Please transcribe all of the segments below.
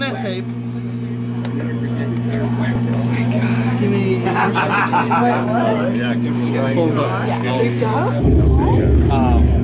find that tape. Give me. Yeah, give me. Bulldog. Yeah. Um.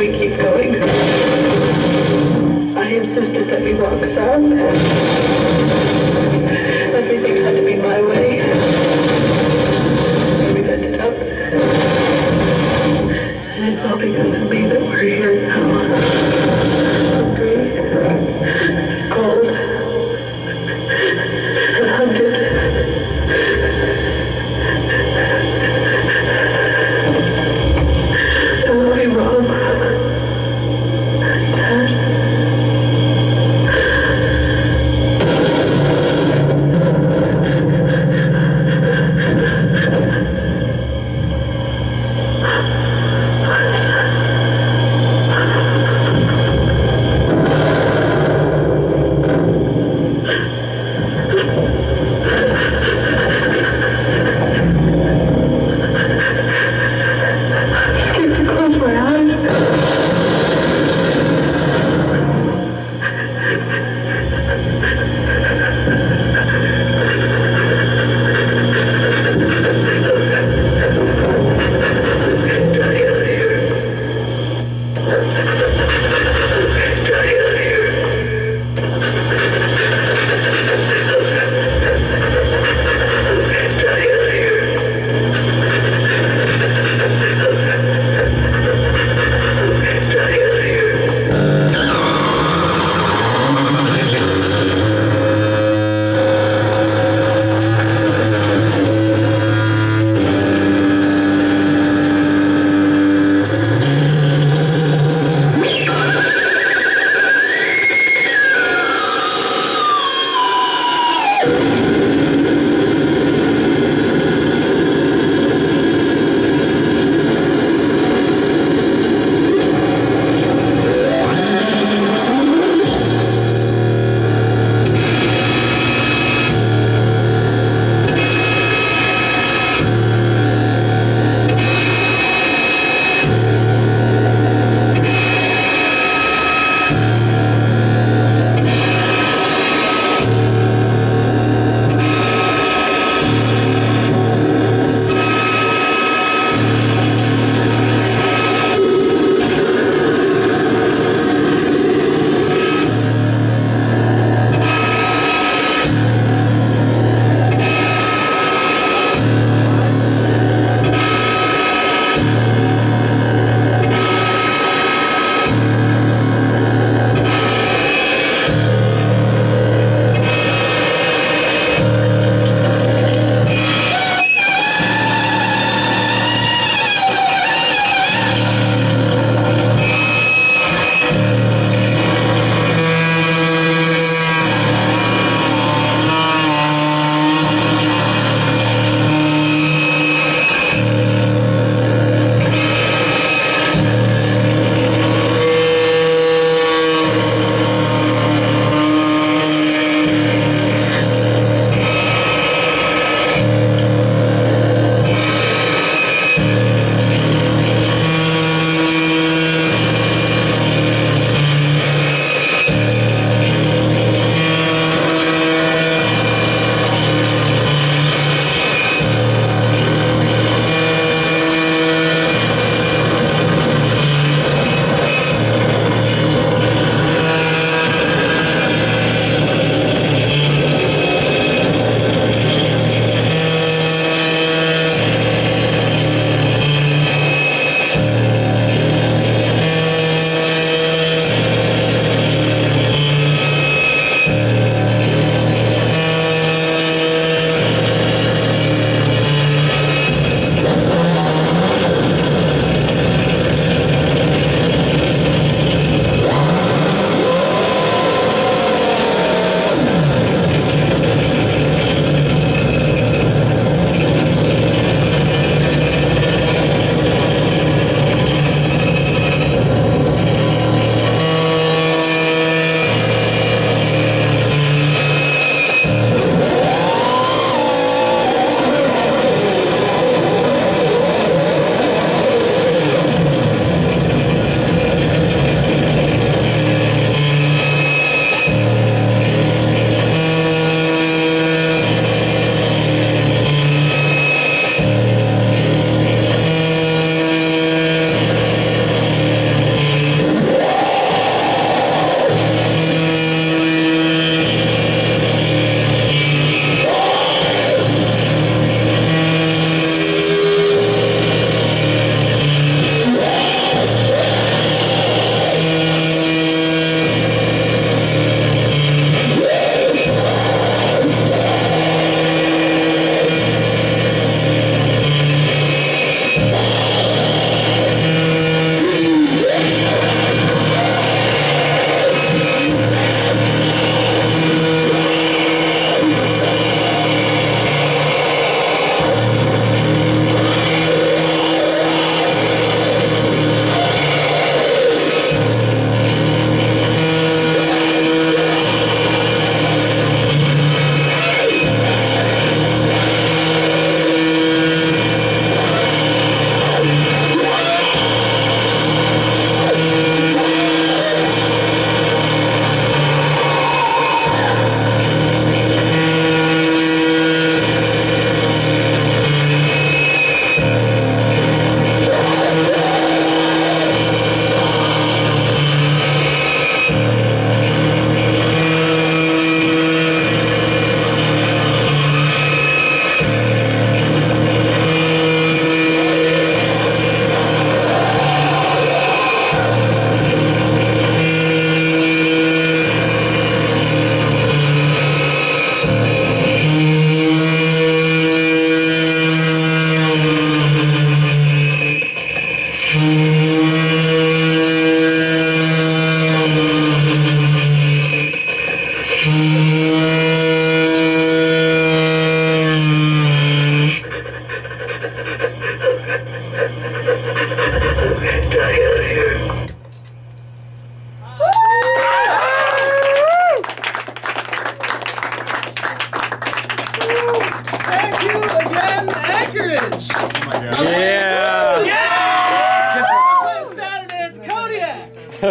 we keep going. I insisted that we walk south. Everything had to be my way.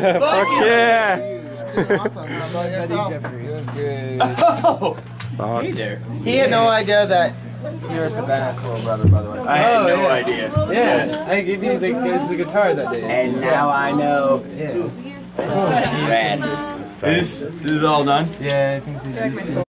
Fuck yeah. Awesome. How about yourself? Oh, Fuck. He had no idea that you were Savannah's little brother, by the way. I had Oh, no yeah. idea. yeah. I gave you the, the guitar that day. And now I know. Yeah. Rad. This, this is all done? Yeah, I think they just.